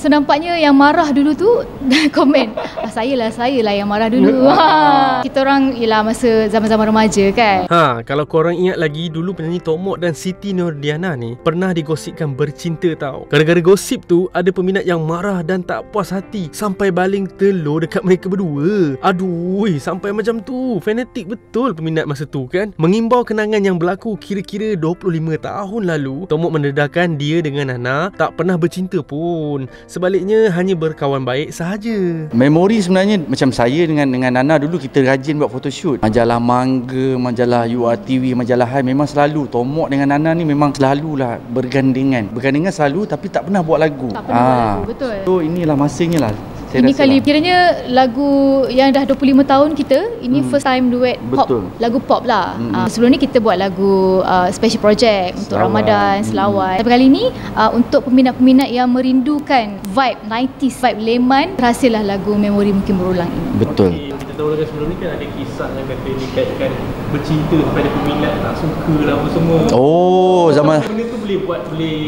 Senampaknya yang marah dulu tu komen ah, Saya lah, saya lah yang marah dulu ha. Kita orang ialah masa zaman-zaman remaja kan Ha, kalau korang ingat lagi dulu penyanyi Tomok dan Siti Nurdiana ni pernah digosipkan bercinta tau. Gara-gara gosip tu ada peminat yang marah dan tak puas hati sampai baling telur dekat mereka berdua. Aduh, sampai macam tu. Fanatik betul peminat masa tu kan. Mengimbau kenangan yang berlaku kira-kira 25 tahun lalu, Tomok mendedahkan dia dengan Nana tak pernah bercinta pun. Sebaliknya hanya berkawan baik sahaja. Memori sebenarnya macam saya dengan dengan Nana dulu kita rajin buat photoshoot. Majalah Mangga, majalah URTV, majalah Hai memang selalu Tomok dengan Nana ni memang selalulah bergandengan. Bergandengan selalu tapi tak pernah buat lagu. Tak pernah buat Ah. lagu, betul. So inilah masanya lah. Saya Ini kali lah. kiranya lagu yang dah 25 tahun kita Ini Hmm. first time duet pop Betul. Lagu pop lah Hmm. uh, Sebelum ni kita buat lagu uh, special project Untuk Selawat. Ramadan, Hmm. selawat Tapi kali ni uh, untuk peminat-peminat yang merindukan Vibe 90s, vibe Leman Berhasillah lagu Memori Mungkin Berulang ini Betul. Okay, kita tahu lagi sebelum ni kan ada kisah yang kata dikaitkan bercinta kepada peminat tak suka lah apa semua. Oh, zaman Benda tu boleh buat boleh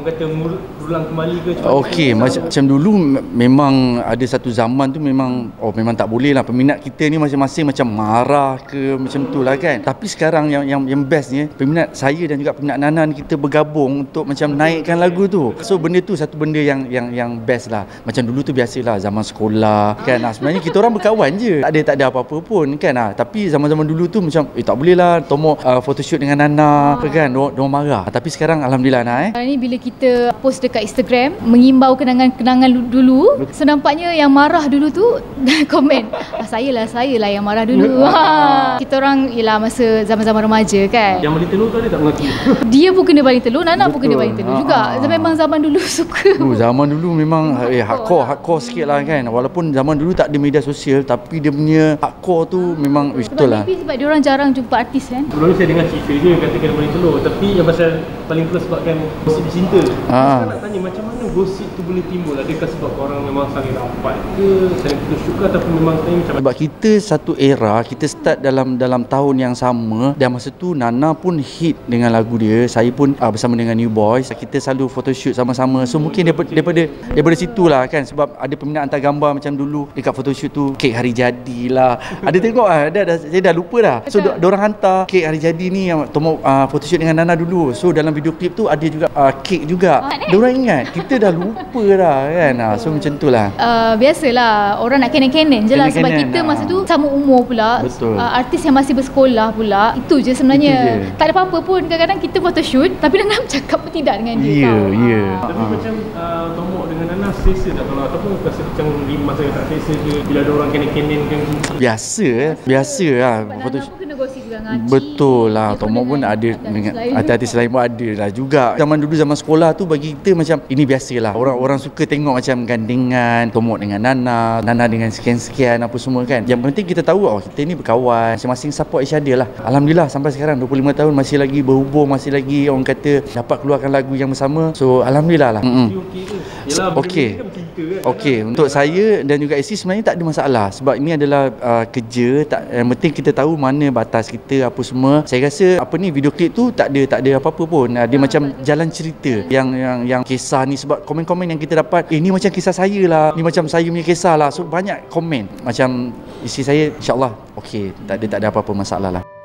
orang kata berulang kembali ke cepat Okey, macam, macam dulu me- memang ada satu zaman tu memang oh memang tak boleh lah peminat kita ni masing-masing macam marah ke macam tu lah kan. Tapi sekarang yang yang yang bestnya peminat saya dan juga peminat Nana ni kita bergabung untuk macam naikkan lagu tu. So benda tu satu benda yang yang yang best lah. Macam dulu tu biasalah zaman sekolah kan. Ah, sebenarnya kita orang berkawan je. Tak ada tak ada apa-apa pun kan. Ah, tapi zaman-zaman dulu tu macam eh tak boleh lah Tomo uh, photoshoot dengan Nana ke kan. Dia orang marah. Tapi sekarang alhamdulillah nah eh. Hari ni bila kita post dekat Instagram Mengimbau kenangan-kenangan lu- dulu Senampaknya yang marah dulu tu komen ah, Saya lah, saya lah yang marah dulu ha. Kita orang ialah masa zaman-zaman remaja kan Yang beli telur tu ada tak mengaku? Dia pun kena baling telur, Nana pun kena baling telur Ha, juga ha, ha. Memang zaman dulu suka Oh, zaman dulu memang eh, hardcore, hardcore sikit lah kan. Walaupun zaman dulu tak ada media sosial tapi dia punya hardcore tu memang eh, Sebab betul lah. maybe sebab dia orang jarang jumpa artis kan ni saya dengar cerita je kata kena beli telur Tapi yang pasal paling terus sebabkan gosip cinta Ah. Sekarang nak tanya macam mana gosip tu boleh timbul Adakah sebab orang memang saling rapat ke Saling putus suka ataupun memang tanya macam Sebab kita satu era, kita start dalam dalam tahun yang sama dan masa tu Nana pun hit dengan lagu dia. Saya pun uh, bersama dengan New Boys, kita selalu photoshoot sama-sama. So mungkin daripada daripada, daripada situ lah kan sebab ada peminat hantar gambar macam dulu dekat photoshoot tu kek hari jadi lah. Ada tengok ah, dah, dah, saya dah lupa dah. So dia orang hantar kek hari jadi ni yang Tomo uh, photoshoot dengan Nana dulu. So dalam video klip tu ada juga uh, kek juga. Ah, Dia orang ingat. Kita dah lupa dah kan. Ah, so macam tu lah. Uh, biasalah orang nak kenen-kenen je lah sebab Kenen-kenen, kita ah. masa tu sama umur pula Betul. Uh, artis yang masih bersekolah pula itu je sebenarnya Itu je. tak ada apa-apa pun kadang-kadang kita photoshoot tapi Nana bercakap pun tidak dengan dia Ya, tau. ya. Ah. Tapi macam uh, Tomok dengan Nana selesa tak kalau Ataupun rasa macam lima saya tak selesa ke Bila ada orang kenen-kenen kan Biasa eh. Biasa lah. Sebab Nana Photoshoot. pun kena gosip dengan Haji Betul lah. Tomok pun ada dengan lain. artis-artis lain pun ada lah juga. Zaman dulu zaman sekolah tu bagi kita macam Ini biasalah. Orang-orang suka tengok macam gandengan Tomok dengan Nana Nana dengan sekian-sekian apa semua kan. Yang penting kita tahu oh kita ni berkawan Masing-masing support each other lah. Alhamdulillah sampai sekarang 25 tahun masih lagi berhubung Masih lagi orang kata dapat keluarkan lagu yang bersama. So Alhamdulillah lah. Okey. Okey. benda-benda kan kan Okey, untuk saya dan juga Isi sebenarnya tak ada masalah sebab ini adalah uh, kerja tak yang penting kita tahu mana batas kita apa semua. Saya rasa apa ni video klip tu tak ada tak ada apa-apa pun. Uh, dia macam jalan cerita yang yang yang kisah ni sebab komen-komen yang kita dapat eh ni macam kisah saya lah, ni macam saya punya kisah lah. So banyak komen. Macam isi saya insya-Allah okey, tak ada tak ada apa-apa masalah lah.